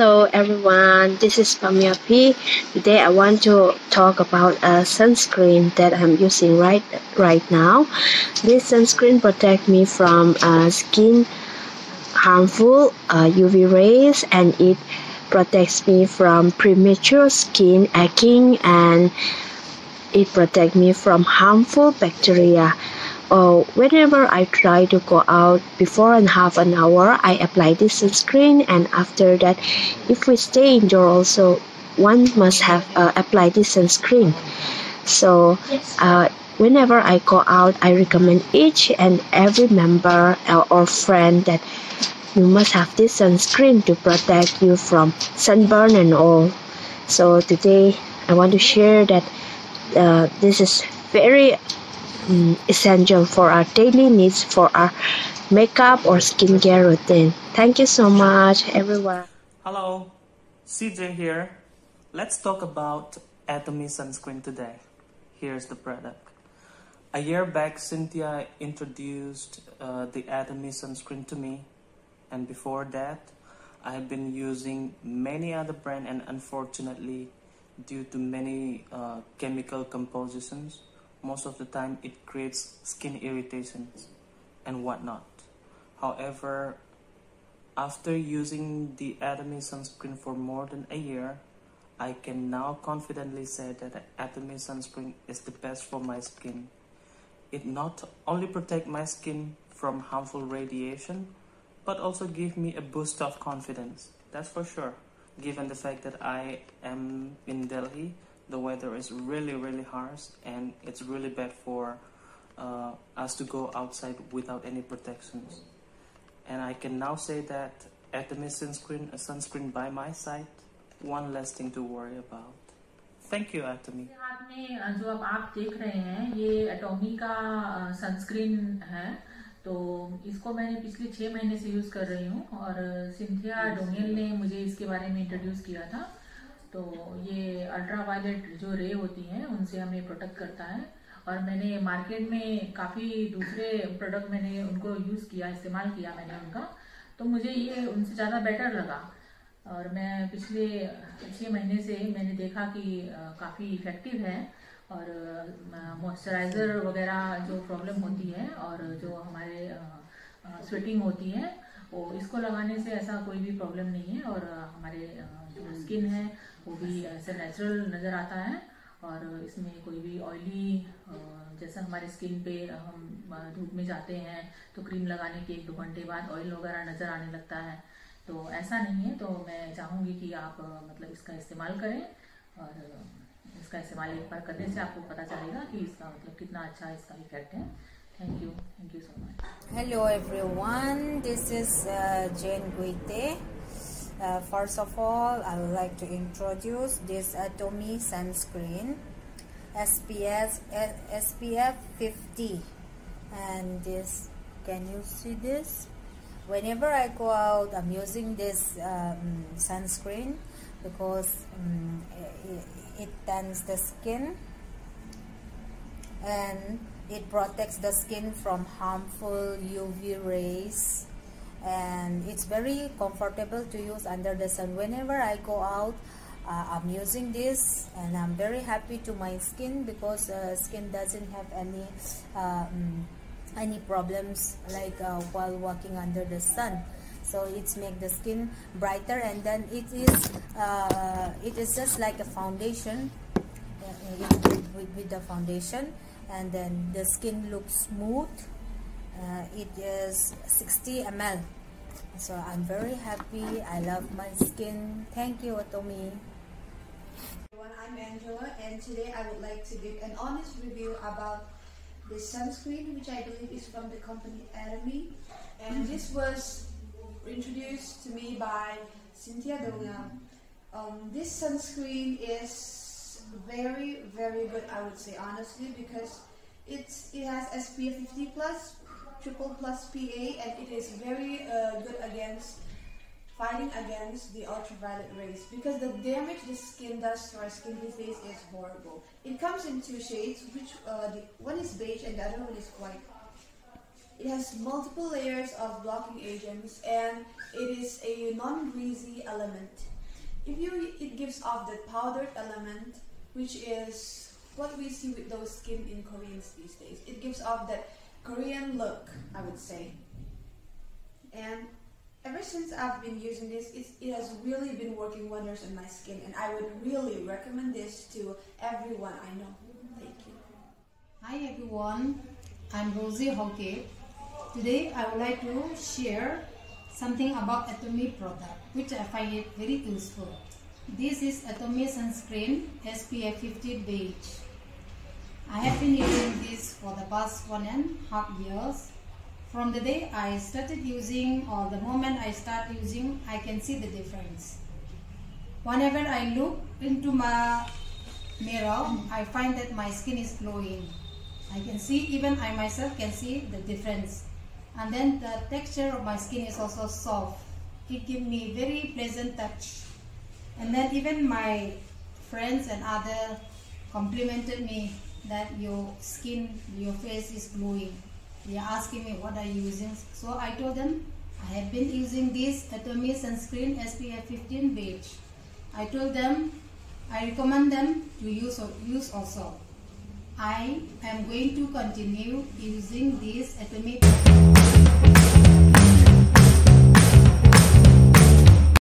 Hello everyone, this is Pamia P. Today I want to talk about a sunscreen that I'm using right right now. This sunscreen protects me from uh, skin harmful uh, UV rays and it protects me from premature skin aging and it protects me from harmful bacteria. Oh, whenever I try to go out before and half an hour, I apply this sunscreen, and after that, if we stay indoor also, one must have uh, applied this sunscreen. So, uh, whenever I go out, I recommend each and every member uh, or friend that you must have this sunscreen to protect you from sunburn and all. So today, I want to share that uh, this is very um, essential for our daily needs for our makeup or skincare routine. Thank you so much, everyone. Hello, CJ here. Let's talk about Atomy sunscreen today. Here's the product. A year back, Cynthia introduced uh, the Atomy sunscreen to me, and before that, I have been using many other brand, and unfortunately, due to many uh, chemical compositions, most of the time it creates skin irritations and whatnot. However, after using the Atomy sunscreen for more than a year, I can now confidently say that Atomy sunscreen is the best for my skin. It not only protects my skin from harmful radiation, but also give me a boost of confidence. That's for sure, given the fact that I am in Delhi the weather is really really harsh and it's really bad for uh, us to go outside without any protections and I can now say that Atomy sunscreen a sunscreen by my side one less thing to worry about thank you Atomy हाथ में जो अब आप देख रहे हैं ये Atomy का सनस्क्रीन है तो इसको मैंने पिछले छह महीने से यूज कर रही हूँ और सिंथिया डोनियल ने मुझे इसके बारे में इंट्रोड्यूस किया था तो ये अल्ट्रा वायलेट जो रे होती हैं, उनसे हमें प्रोटेक्ट करता है। और मैंने मार्केट में काफ़ी दूसरे प्रोडक्ट मैंने उनको यूज़ किया, इस्तेमाल किया मैंने उनका। तो मुझे ये उनसे ज़्यादा बेटर लगा। और मैं पिछले छः महीने से मैंने देखा कि काफ़ी इफ़ेक्टिव है। और मॉइस्चराइज़र वगैरह जो प्रॉब्लम होती है और जो हमारे स्वेटिंग होती है, वो इसको लगाने से ऐसा कोई भी प्रॉब्लम नहीं है। और हमारे जो स्किन है वो भी ऐसे नेचुरल नज़र आता है और इसमें कोई भी ऑयली जैसा हमारे स्किन पे हम धूप में जाते हैं तो क्रीम लगाने के एक दो घंटे बाद ऑयल वगैरह नज़र आने लगता है। तो ऐसा नहीं है तो मैं चाहूँगी कि आप मतलब इसका इस्तेमाल करें और इसका इस्तेमाल एक बार करने से आपको पता चलेगा कि इसका मतलब कितना अच्छा इसका इफ़ेक्ट है। Thank you thank you so much hello everyone this is Jain Guite Uh, first of all, I would like to introduce this Atomy sunscreen SPF, SPF 50 and this, can you see this? Whenever I go out, I'm using this um, sunscreen because um, it, it tans the skin and it protects the skin from harmful UV rays and it's very comfortable to use under the sun. Whenever I go out uh, I'm using this and I'm very happy to my skin because uh, skin doesn't have any um, any problems like uh, while walking under the sun. So it's make the skin brighter and then it is uh, it is just like a foundation. Uh, with, with the foundation and then the skin looks smooth uh, it is 60 ml so I'm very happy. I love my skin. Thank you Atomy I'm Angela and today I would like to give an honest review about this sunscreen which I believe is from the company Atomy and this was introduced to me by Cynthia Donga. Um, this sunscreen is very very good I would say honestly because it's it has SPF 50 plus triple plus PA and it is very uh, good against fighting against the ultraviolet rays because the damage the skin does to our skin these days is horrible. It comes in two shades, which uh, the one is beige and the other one is white. It has multiple layers of blocking agents and it is a non-greasy element. If you, it gives off that powdered element, which is what we see with those skin in Koreans these days. It gives off that Korean look, I would say. And ever since I've been using this, it has really been working wonders on my skin, and I would really recommend this to everyone I know. Thank you. Hi everyone, I'm Rosie Hoke. Today I would like to share something about Atomy product, which I find it very useful. This is Atomy sunscreen SPF 50 beige. I have been using this for the past one and a half years. From the day I started using or the moment I start using, I can see the difference. Whenever I look into my mirror, I find that my skin is glowing. I can see, even I myself can see the difference. And then the texture of my skin is also soft. It gives me very pleasant touch. And then even my friends and other complimented me that your skin, your face is glowing. They are asking me what are you using. So I told them I have been using this Atomy sunscreen SPF 15 beige. I told them I recommend them to use, use also. I am going to continue using this Atomy